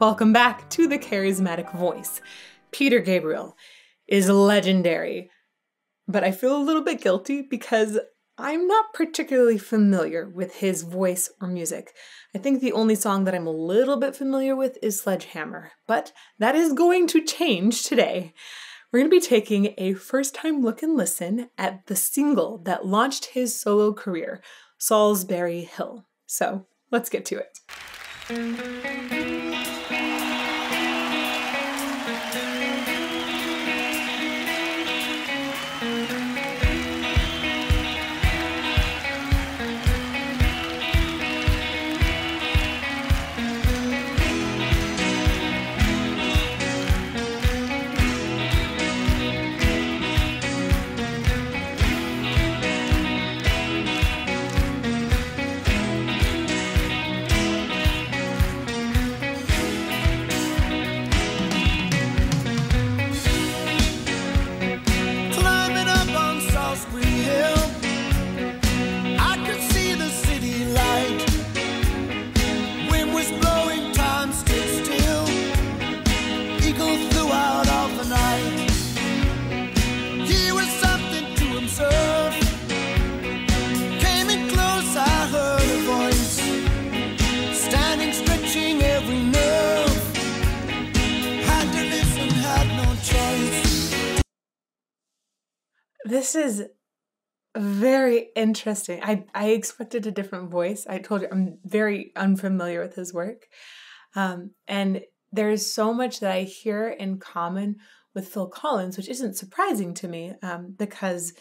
Welcome back to the charismatic voice. Peter Gabriel is legendary, but I feel a little bit guilty because I'm not particularly familiar with his voice or music. I think the only song that I'm a little bit familiar with is Sledgehammer, but that is going to change today. We're going to be taking a first time look and listen at the single that launched his solo career, Solsbury Hill. So let's get to it. This is very interesting. I, I expected a different voice. I told you I'm very unfamiliar with his work. Um, and there's so much that I hear in common with Phil Collins, which isn't surprising to me um, because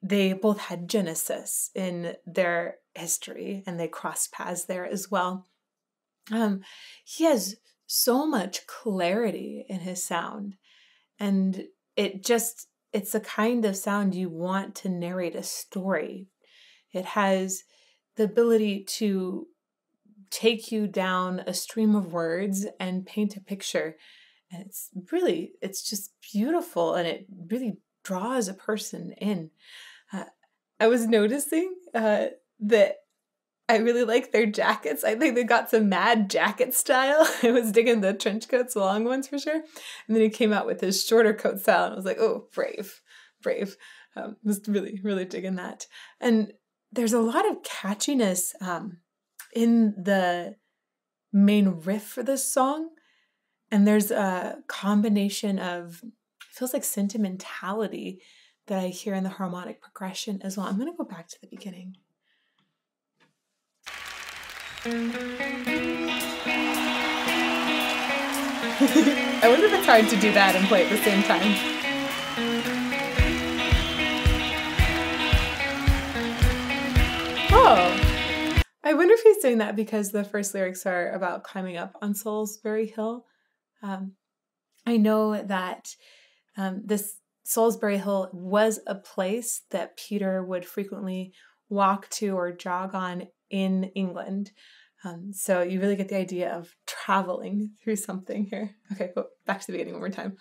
they both had Genesis in their history and they crossed paths there as well. Um, he has so much clarity in his sound, and it just it's the kind of sound you want to narrate a story. It has the ability to take you down a stream of words and paint a picture. And it's really, it's just beautiful and it really draws a person in. Uh, I was noticing uh, that I really like their jackets. I think they got some mad jacket style. I was digging the trench coats, the long ones for sure. And then he came out with his shorter coat style, and I was like, oh, brave, brave. Um, was really, really digging that. And there's a lot of catchiness um, in the main riff for this song. And there's a combination of, feels like sentimentality that I hear in the harmonic progression as well. I'm going to go back to the beginning. I wonder if it's hard to do that and play at the same time. Oh, I wonder if he's doing that because the first lyrics are about climbing up on Solsbury Hill. Um, I know that um, this Solsbury Hill was a place that Peter would frequently walk to or jog on in England. Um, so you really get the idea of traveling through something here. Okay, back to the beginning one more time.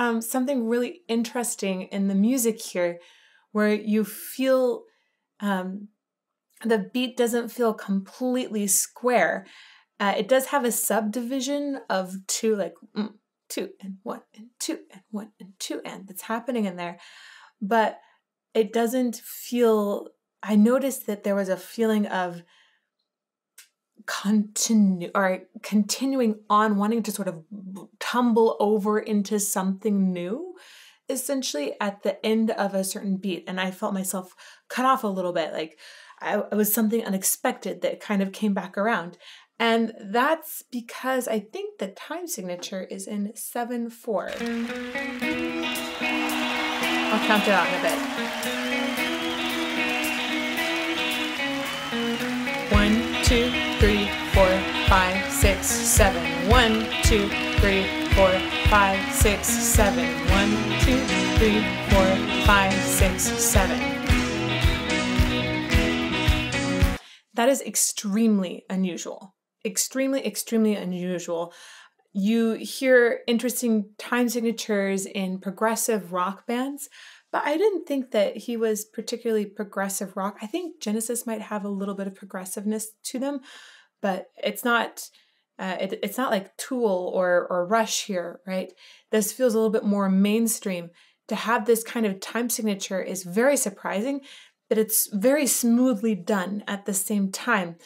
Um, something really interesting in the music here where you feel um, the beat doesn't feel completely square. Uh, it does have a subdivision of two, like mm, two and one and two and one and two and that's happening in there, but it doesn't feel. I noticed that there was a feeling of continue or continuing on wanting to sort of tumble over into something new essentially at the end of a certain beat. And i felt myself cut off a little bit. Like I, it was something unexpected that kind of came back around. And that's because i think the time signature is in 7-4 i'll count it out in a bit. One two. Six, seven. One, two, three, four, five, six, seven. That is extremely unusual. Extremely, extremely unusual. You hear interesting time signatures in progressive rock bands, but I didn't think that he was particularly progressive rock. I think Genesis might have a little bit of progressiveness to them, but it's not. Uh, it, it's not like Tool or or Rush here, right? This feels a little bit more mainstream. To have this kind of time signature is very surprising, but it's very smoothly done at the same time,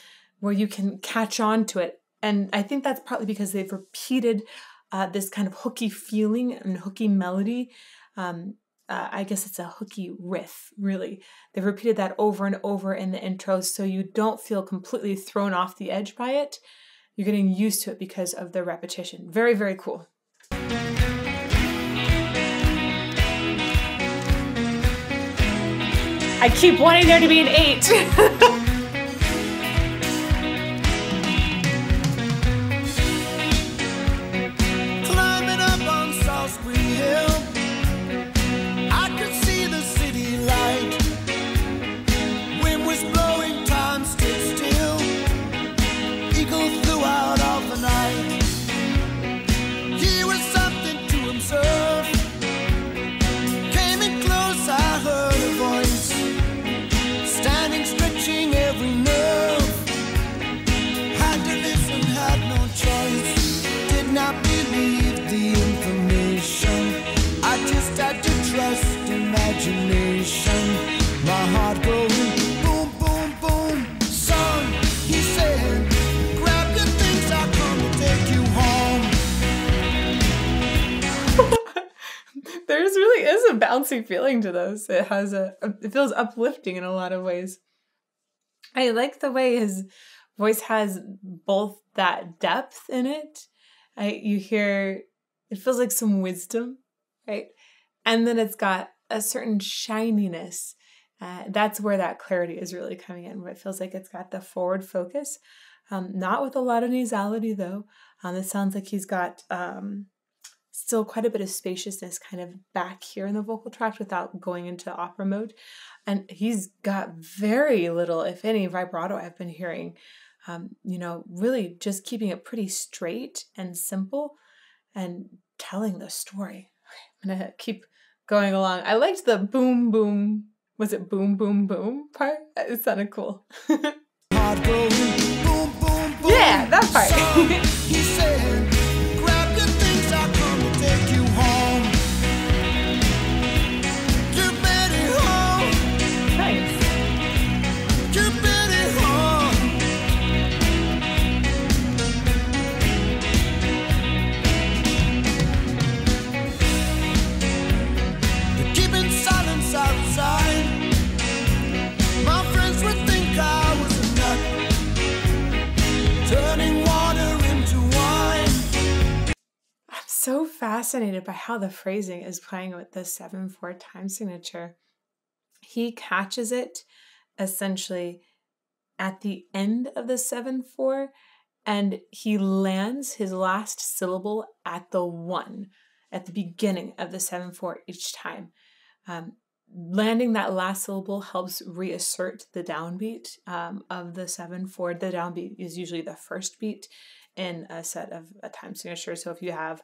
where you can catch on to it. And I think that's partly because they've repeated uh, this kind of hooky feeling and hooky melody um, uh, I guess it's a hooky riff, really. They've repeated that over and over in the intros so you don't feel completely thrown off the edge by it. You're getting used to it because of the repetition. Very, very cool. I keep wanting there to be an eight. bouncy feeling to this. It has a, it feels uplifting in a lot of ways. I like the way his voice has both that depth in it. I you hear it feels like some wisdom, right? And then it's got a certain shininess. Uh, that's where that clarity is really coming in, where it feels like it's got the forward focus. Um, not with a lot of nasality though. Um, it sounds like he's got um, still quite a bit of spaciousness kind of back here in the vocal tract without going into opera mode. And he's got very little, if any, vibrato I've been hearing. Um, you know, really just keeping it pretty straight and simple and telling the story. I'm gonna keep going along. I liked the boom boom. Was it boom boom boom part? It sounded cool. boom, boom, boom, yeah, that part. So fascinated by how the phrasing is playing with the 7 4 time signature. He catches it essentially at the end of the 7 4 and he lands his last syllable at the 1 at the beginning of the 7 4 each time. Um, landing that last syllable helps reassert the downbeat um, of the 7 4. The downbeat is usually the first beat in a set of a time signature. So if you have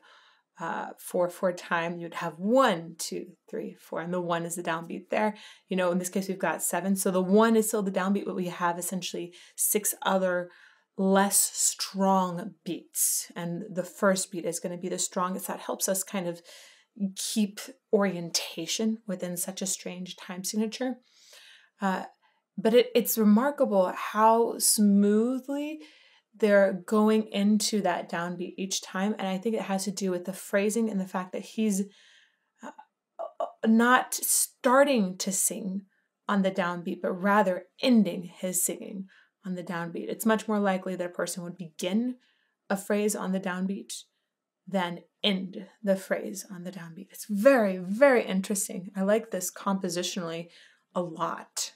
uh, four four time, you'd have one, two, three, four, and the one is the downbeat there. You know, in this case, we've got seven. So the one is still the downbeat, but we have essentially six other less strong beats. And the first beat is going to be the strongest. That helps us kind of keep orientation within such a strange time signature. Uh, but it, it's remarkable how smoothly they're going into that downbeat each time. And I think it has to do with the phrasing and the fact that he's uh, uh, not starting to sing on the downbeat, but rather ending his singing on the downbeat. It's much more likely that a person would begin a phrase on the downbeat than end the phrase on the downbeat. It's very, very interesting. I like this compositionally a lot.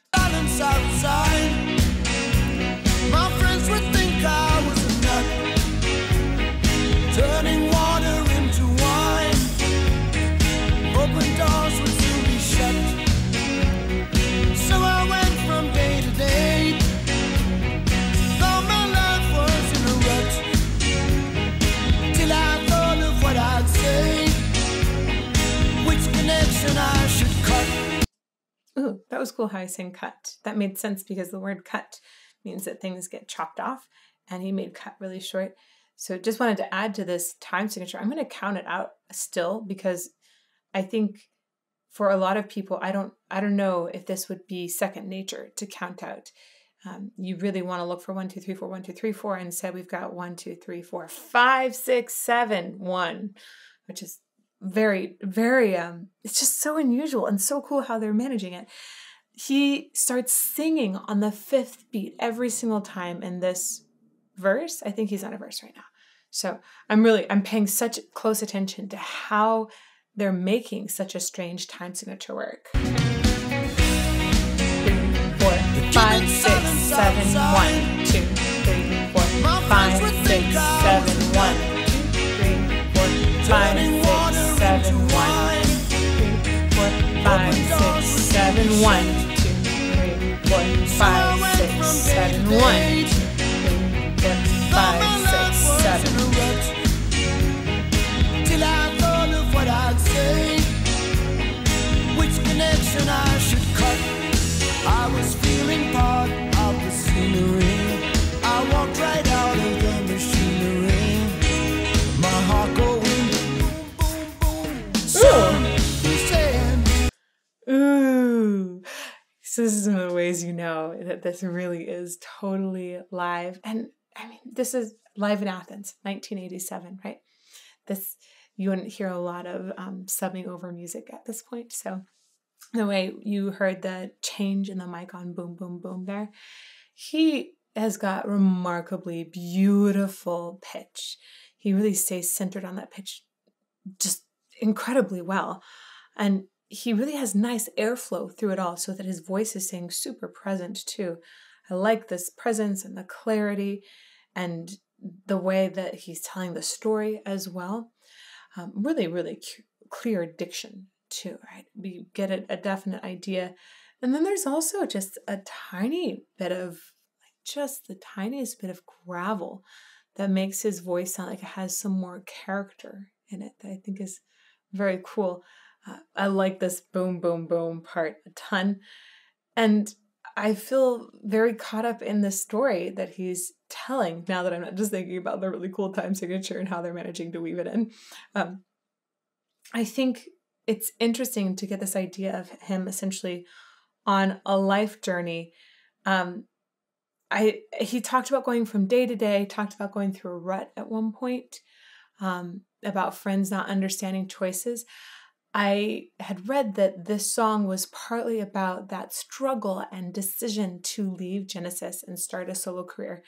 Sang cut. That made sense because the word cut means that things get chopped off, and he made cut really short. So just wanted to add to this time signature. I'm going to count it out still because I think for a lot of people, I don't I don't know if this would be second nature to count out. Um, you really want to look for one, two, three, four, one, two, three, four, and say we've got one, two, three, four, five, six, seven, one, which is very, very um, it's just so unusual and so cool how they're managing it. He starts singing on the fifth beat every single time in this verse. I think he's on a verse right now. So I'm really I'm paying such close attention to how they're making such a strange time signature work. Three, four, five, six, seven, one, two, three, four, five, six, seven, one, two, three, four, five, six, seven, one, three, four, five, six, seven, one, four, five, six, seven, one, four, five, six, seven. Till I thought of what I'd say, which connection I should cut. I was feeling part of the scenery. I walked right out of the machinery. My heart going boom, boom, boom. Saying. Ooh. So this is ways you know that this really is totally live. And I mean, this is live in Athens, 1987, right? This you wouldn't hear a lot of um, subbing over music at this point. So the way you heard the change in the mic on boom, boom, boom there, he has got remarkably beautiful pitch. He really stays centered on that pitch just incredibly well. And he really has nice airflow through it all so that his voice is staying super present too. I like this presence and the clarity and the way that he's telling the story as well. Um, really, really c- clear diction too, right? We get a, a definite idea. And then there's also just a tiny bit of, like, just the tiniest bit of gravel that makes his voice sound like it has some more character in it that I think is very cool. I like this boom, boom, boom part a ton. And I feel very caught up in the story that he's telling now that I'm not just thinking about the really cool time signature and how they're managing to weave it in. Um, I think it's interesting to get this idea of him essentially on a life journey. Um, I he talked about going from day to day, talked about going through a rut at one point, um, about friends not understanding choices. I had read that this song was partly about that struggle and decision to leave Genesis and start a solo career.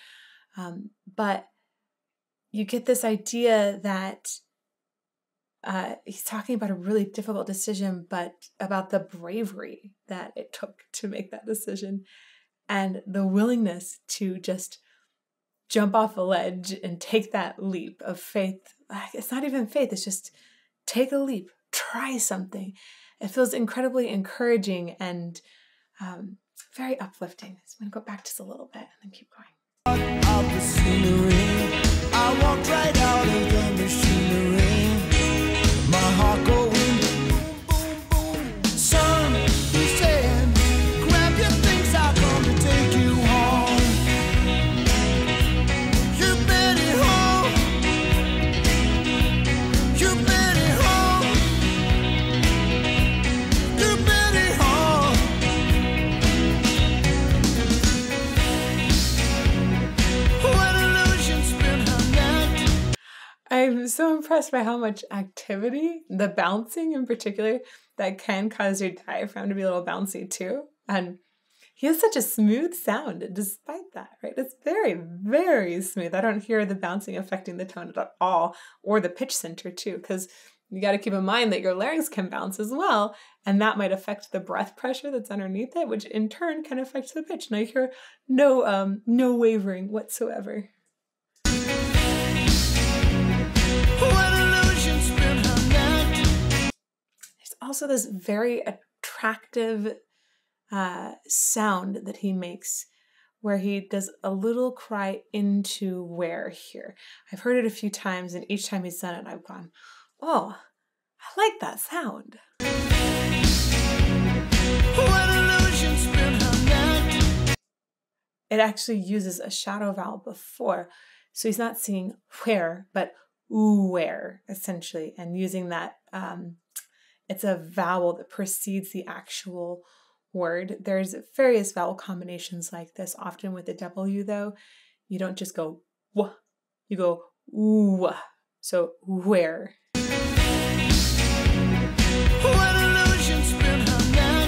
Um, but you get this idea that uh, he's talking about a really difficult decision, but about the bravery that it took to make that decision and the willingness to just jump off a ledge and take that leap of faith. It's not even faith, it's just take a leap try something. It feels incredibly encouraging and um, very uplifting. So I'm going to go back just a little bit and then keep going. Impressed by how much activity, the bouncing in particular, that can cause your diaphragm to be a little bouncy too. And he has such a smooth sound despite that, right? It's very, very smooth. I don't hear the bouncing affecting the tone at all, or the pitch center too, because you got to keep in mind that your larynx can bounce as well, and that might affect the breath pressure that's underneath it, which in turn can affect the pitch. Now you hear no, um, no wavering whatsoever. also this very attractive uh, sound that he makes where he does a little cry into where here. I've heard it a few times, and each time he's done it, I've gone, oh, I like that sound. It actually uses a shadow vowel before, so he's not singing where, but where essentially, and using that um, it's a vowel that precedes the actual word. There's various vowel combinations like this, often with the W, though. You don't just go w, you go ooh. So where.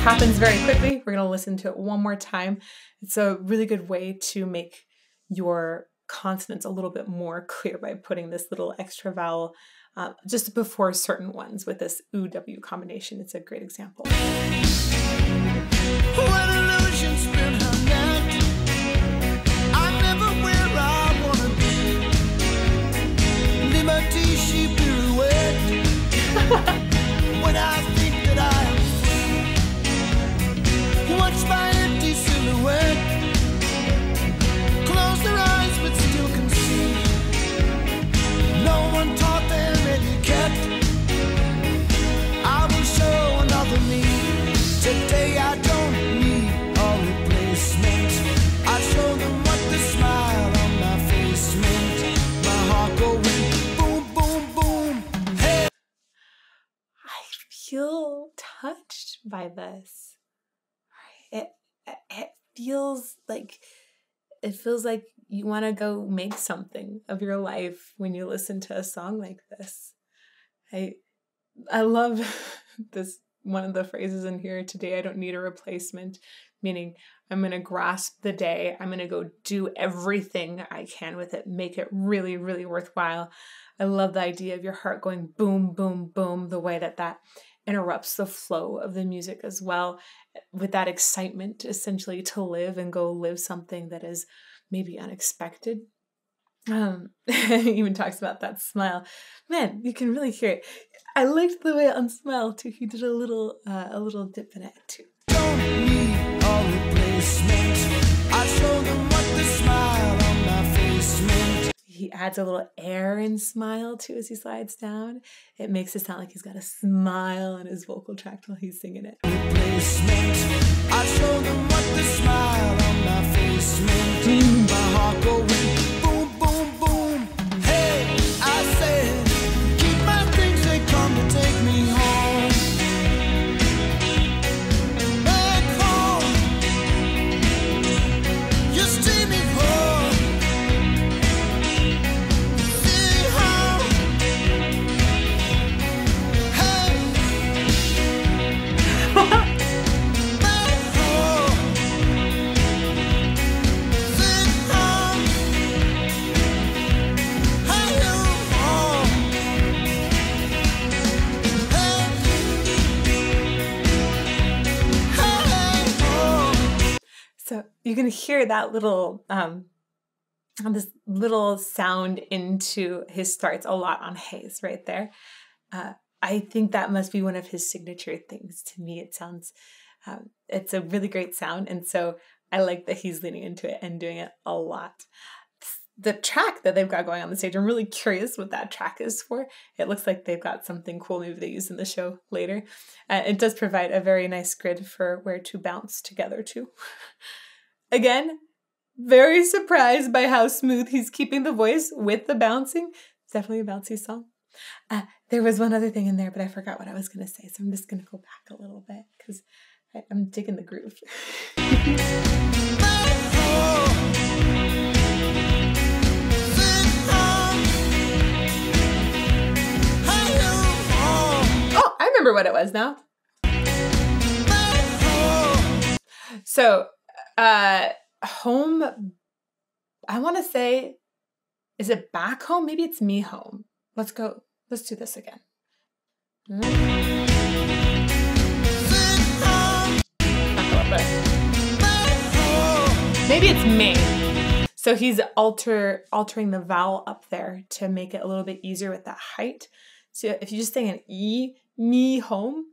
Happens very quickly. We're going to listen to it one more time. It's a really good way to make your consonants a little bit more clear by putting this little extra vowel uh, just before certain ones with this UW combination. It's a great example. when I think that I am Watch my by this. It, it feels like it feels like you want to go make something of your life when you listen to a song like this. I I love this one of the phrases in here today I don't need a replacement meaning I'm going to grasp the day. I'm going to go do everything I can with it, make it really really worthwhile. I love the idea of your heart going boom boom boom the way that that interrupts the flow of the music as well with that excitement essentially to live and go live something that is maybe unexpected. Um even talks about that smile. Man you can really hear it. I liked the way on smile too. He did a little uh, a little dip in it too adds a little air and smile too as he slides down. It makes it sound like he's got a smile on his vocal tract while he's singing it. Replacement. I them what the smile on my face meant. That little um this little sound into his starts a lot on Hayes right there. Uh, I think that must be one of his signature things. To me, it sounds um, it's a really great sound, and so I like that he's leaning into it and doing it a lot. The track that they've got going on the stage, I'm really curious what that track is for. It looks like they've got something cool, maybe they use in the show later. Uh, it does provide a very nice grid for where to bounce together to. Again, very surprised by how smooth he's keeping the voice with the bouncing. It's definitely a bouncy song. Uh, there was one other thing in there, but I forgot what I was going to say, so I'm just going to go back a little bit because I'm digging the groove. oh, I remember what it was now. So, uh, home, I want to say, is it back home? Maybe it's me home. Let's go. Let's do this again. Maybe it's me. So he's alter altering the vowel up there to make it a little bit easier with that height. So if you just say an e, me home,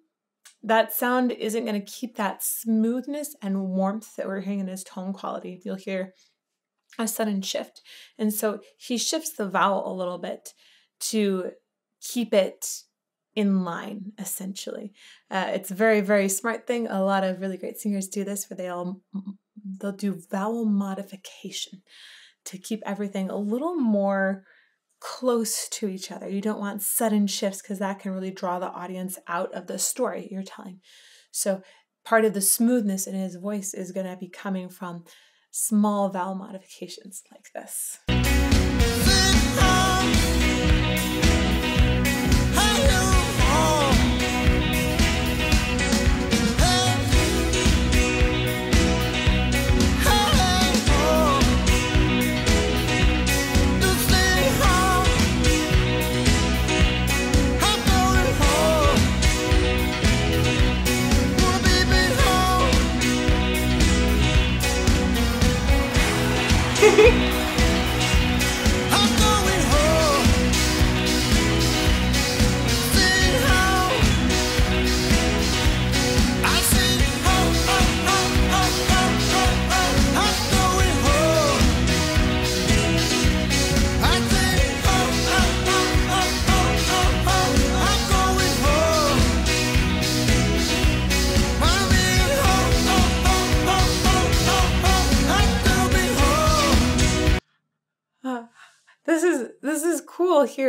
that sound isn't going to keep that smoothness and warmth that we're hearing in his tone quality. You'll hear a sudden shift. And so he shifts the vowel a little bit to keep it in line, essentially. Uh, it's a very, very smart thing. A lot of really great singers do this where they all they'll do vowel modification to keep everything a little more close to each other. You don't want sudden shifts because that can really draw the audience out of the story you're telling. So, part of the smoothness in his voice is going to be coming from small vowel modifications like this.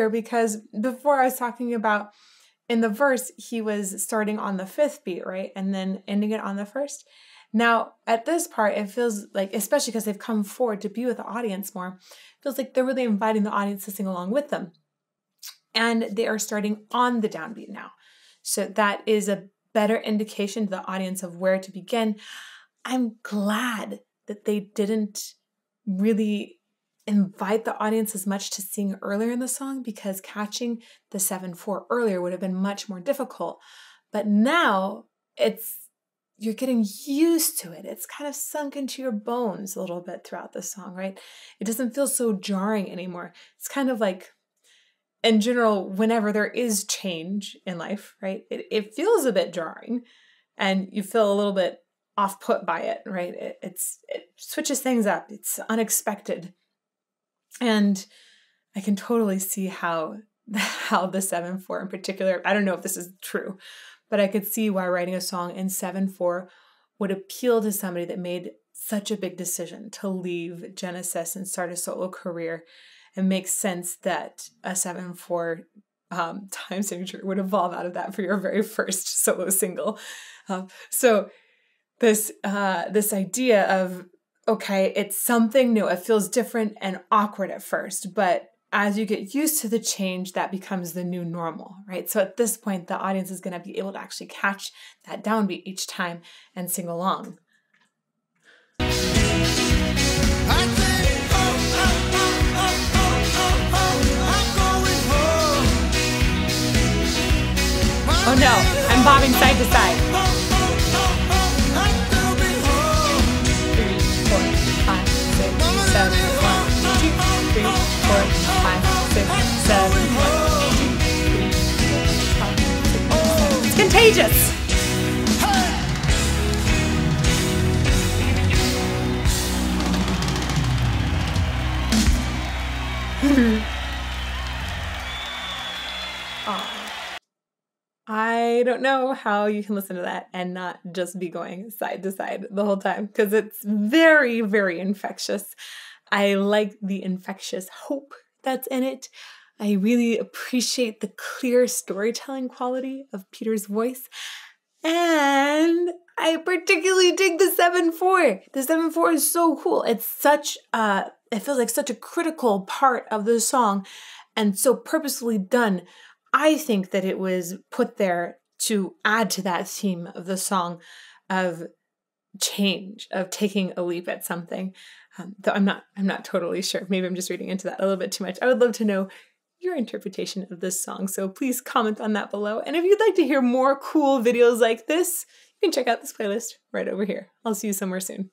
Here because before I was talking about in the verse he was starting on the fifth beat, right? And then ending it on the first. Now, at this part, it feels like, especially because they've come forward to be with the audience more, feels like they're really inviting the audience to sing along with them. And they are starting on the downbeat now. So that is a better indication to the audience of where to begin. I'm glad that they didn't really invite the audience as much to sing earlier in the song because catching the 7 4 earlier would have been much more difficult. But now it's you're getting used to it. It's kind of sunk into your bones a little bit throughout the song, right? It doesn't feel so jarring anymore. It's kind of like, in general, whenever there is change in life, right? It, it feels a bit jarring and you feel a little bit off put by it, right? It, it's, it switches things up, it's unexpected. And I can totally see how how the 7-4 in particular, I don't know if this is true, but I could see why writing a song in 7-4 would appeal to somebody that made such a big decision to leave Genesis and start a solo career. It makes sense that a 7-4 um, time signature would evolve out of that for your very first solo single. Um, so this uh, this idea of okay, it's something new. It feels different and awkward at first, but as you get used to the change, that becomes the new normal, right? So at this point, the audience is going to be able to actually catch that downbeat each time and sing along. Oh no, I'm bobbing side to side. Contagious. Hmm. I don't know how you can listen to that and not just be going side to side the whole time because it's very, very infectious. I like the infectious hope that's in it. I really appreciate the clear storytelling quality of Peter's voice. And I particularly dig the 7 4. The 7 4 is so cool. It's such it feels like such a critical part of the song and so purposefully done. I think that it was put there to add to that theme of the song of change, of taking a leap at something. Um, though I'm not, I'm not totally sure. Maybe I'm just reading into that a little bit too much. I would love to know your interpretation of this song. So please comment on that below. And if you'd like to hear more cool videos like this, you can check out this playlist right over here. I'll see you somewhere soon.